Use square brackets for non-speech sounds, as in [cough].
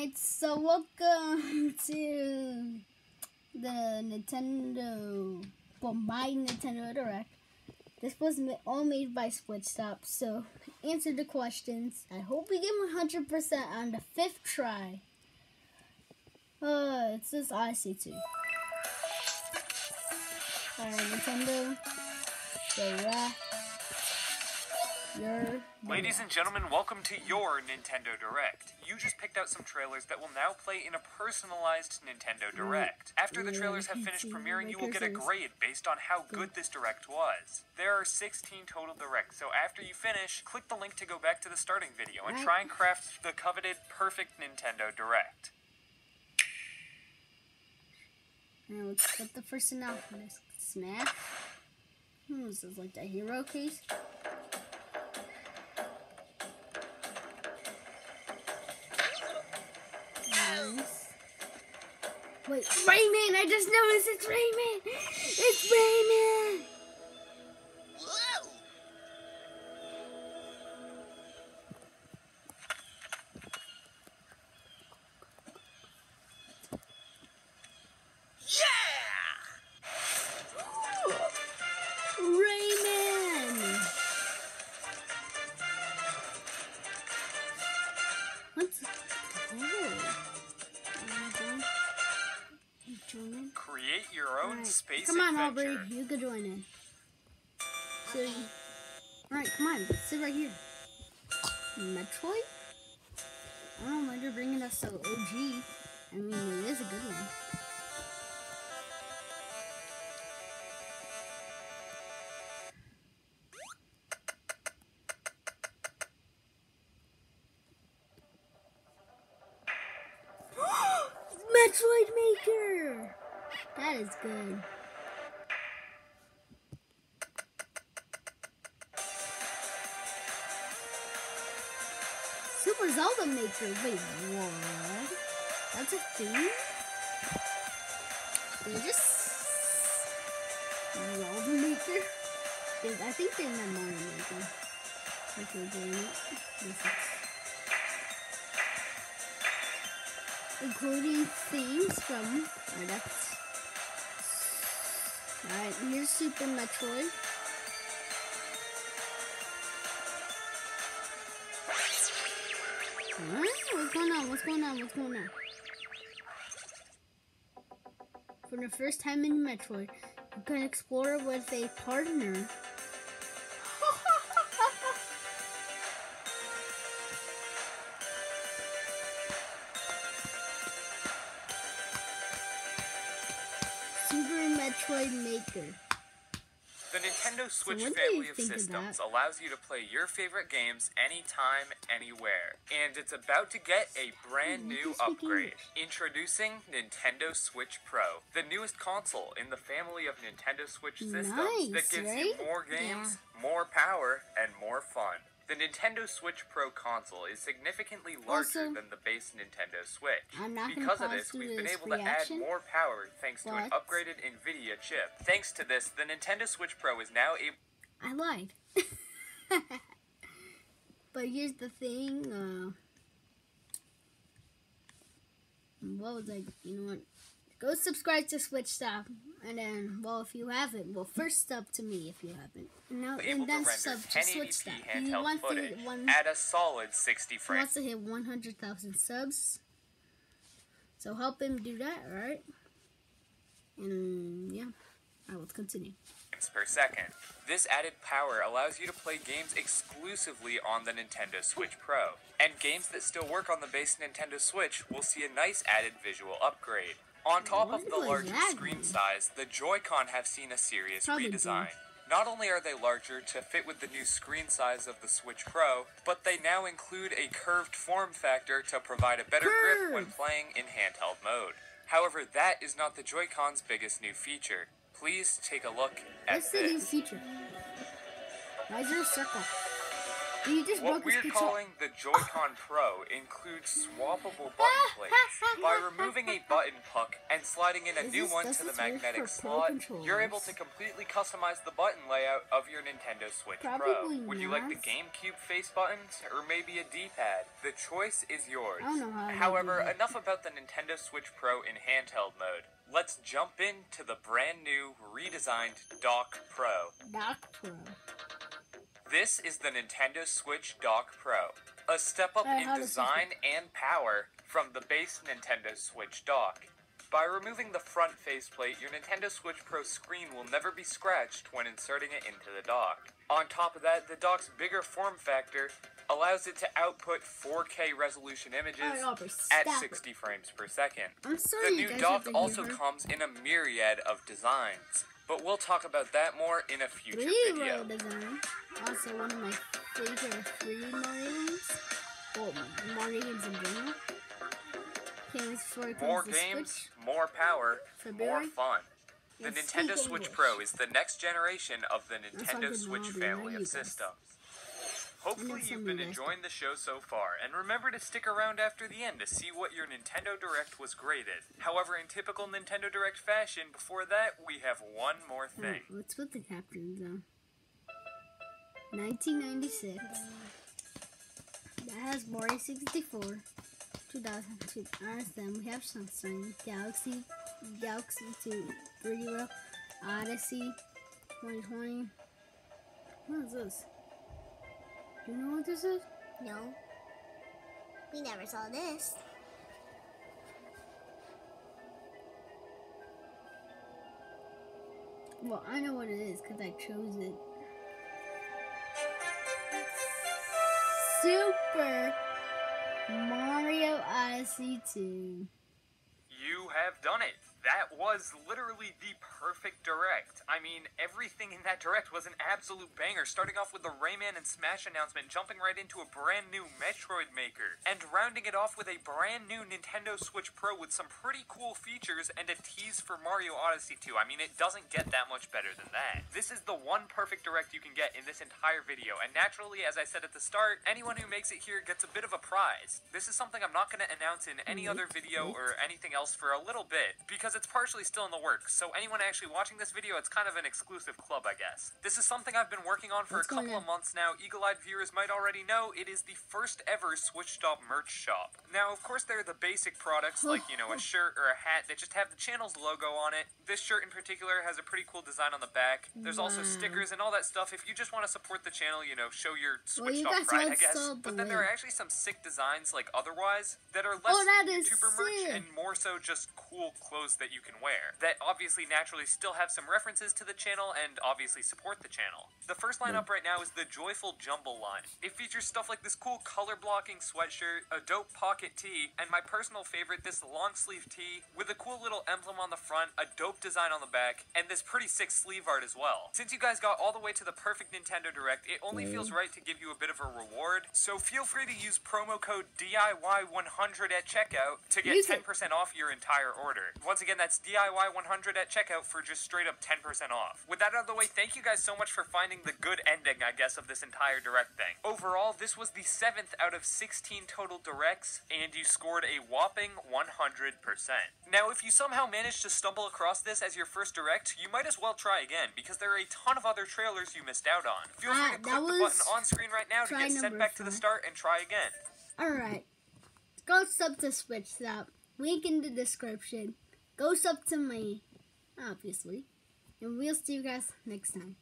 Alright, so welcome [laughs] to the Nintendo, well, my Nintendo Direct. This was all made by Switch Stop, so answer the questions. I hope we get 100% on the fifth try. Uh, it says Odyssey 2. Alright, Nintendo, Direct. Your Ladies and gentlemen, welcome to your Nintendo Direct. You just picked out some trailers that will now play in a personalized Nintendo Direct. After the trailers have finished premiering, you will get a grade based on how good this Direct was. There are 16 total Directs, so after you finish, click the link to go back to the starting video and try and craft the coveted perfect Nintendo Direct. Now let's get the first announcement. Smash. Hmm, this is like the hero case. Wait, Rayman! I just noticed it's Rayman! It's! Rayman! Space Come on, adventure. Aubrey. You could join in. So, Alright, come on. Sit right here. Metroid? I don't know why they're bringing us to OG. I mean, it is a good one. That is good. Super Zelda Maker. Wait, what? That's a thing? They just Zelda Maker? I think they meant Mario Maker. If you're doing it. Including themes from that's Alright, here's Super Metroid. Alright, what's going on? What's going on? What's going on? For the first time in Metroid, you can explore with a partner. Super Metroid Maker. The Nintendo Switch do family of think of systems allows you to play your favorite games anytime, anywhere. And it's about to get a brand new upgrade. Introducing Nintendo Switch Pro, the newest console in the family of Nintendo Switch systems that Nice, gives you more games, more power, and more fun. The Nintendo Switch Pro console is significantly larger Also- than the base Nintendo Switch. I'm not because of this, we've been able to add more power thanks to an upgraded NVIDIA chip. Thanks to this, the Nintendo Switch Pro is now able I lied. [laughs] but here's the thing. Uh, what was I? You know what? Go subscribe to Switch Stop, and then, well, if you haven't, well, first sub to me if you haven't, No, and then sub to Switch Stop. He wants to hit one. at a solid 60 He wants to hit 100,000 subs. So help him do that, alright? And yeah, alright, let's continue. per second. This added power allows you to play games exclusively on the Nintendo Switch Pro. And games that still work on the base Nintendo Switch will see a nice added visual upgrade. On top of the larger screen size, the Joy-Con have seen a serious Probably redesign. Not only are they larger to fit with the new screen size of the Switch Pro, but they now include a curved form factor to provide a better grip when playing in handheld mode. However, that is not the Joy-Con's biggest new feature. Please take a look at What's the new this. feature? Why is there a circle? What we're calling the Joy-Con Pro includes swappable button [laughs] plates. By removing a button puck and sliding in a Is new this- one to the magnetic slot, you're able to completely customize the button layout of your Nintendo Switch Pro. Probably Would you like the. GameCube face buttons or maybe a D-pad? The choice is yours. I don't know how However, enough about the Nintendo Switch Pro in handheld mode. Let's jump into the brand new redesigned Dock Pro. Dock Pro. This is the Nintendo Switch Dock Pro, a step up in how does this design and power from the base Nintendo Switch dock. By removing the front faceplate, your Nintendo Switch Pro screen will never be scratched when inserting it into the dock. On top of that, the dock's bigger form factor allows it to output 4K resolution images at 60 frames per second. The new dock have to hear also comes in a myriad of designs, but we'll talk about that more in a future Three video. design. Also one of my favorite free Mario games. Well, oh, Mario games in general. Games for More games, Switch. more power, more fun. The Nintendo Switch English. Pro is the next generation of the Nintendo Switch family of systems. Hopefully, you've been of you guys enjoying the show so far, and remember to stick around after the end to see what your Nintendo Direct was graded. However, in typical Nintendo Direct fashion, before that, we have one more thing. Alright, let's put the captions on. 1996. That has Mario 64. 2002. Honest then we have Sunshine, Galaxy, Galaxy 2, 3D World, Odyssey, 2020. What is this? Do you know what this is? No. We never saw this. Well, I know what it is because I chose it. Super Mario Odyssey 2. You have done it. That was literally the perfect direct. I mean, everything in that direct was an absolute banger, starting off with the Rayman and Smash announcement, jumping right into a brand new Metroid Maker, and rounding it off with a brand new Nintendo Switch Pro with some pretty cool features and a tease for Mario Odyssey 2. I mean, it doesn't get that much better than that. This is the one perfect direct you can get in this entire video, and naturally, as I said at the start, anyone who makes it here gets a bit of a prize. This is something I'm not going to announce in any mm-hmm. other video or anything else for a little bit, because it's partially still in the works, so anyone actually watching this video, it's kind of an exclusive club, I guess. This is something I've been working on for What's a couple of months now. Eagle-eyed viewers might already know it is the first ever Switch Stop merch shop. Now, of course, there are the basic products like, you know, a [sighs] shirt or a hat that just have the channel's logo on it. This shirt in particular has a pretty cool design on the back. There's also stickers and all that stuff. If you just want to support the channel, you know, show your Well, Switch you pride, I guess. sold But then there are actually some sick designs like otherwise that are oh, less Oh, that is YouTuber merch and more so just cool clothes that you can wear. That obviously naturally still have some references to the channel and obviously support the channel. The first lineup right now is the Joyful Jumble line. It features stuff like this cool color blocking sweatshirt, a dope pocket tee, and my personal favorite, this long sleeve tee with a cool little emblem on the front, a dope design on the back, and this pretty sick sleeve art as well. Since you guys got all the way to the perfect Nintendo Direct, it only feels right to give you a bit of a reward. So feel free to use promo code DIY100 at checkout to get 10% off your entire order. Once again, that's DIY100 at checkout for just straight up 10% off. With that out of the way, thank you guys so much for finding the good ending, I guess, of this entire direct thing. Overall, this was the 7th out of 16 total directs, and you scored a whopping 100%. Now, if you somehow managed to stumble across this as your first direct, you might as well try again, because there are a ton of other trailers you missed out on. Feel free Ah, to click the button on screen right now to get sent back to the start and try again. Alright. Go sub to Switch Stop. Link in the description. Go sub to me, obviously. And we'll see you guys next time.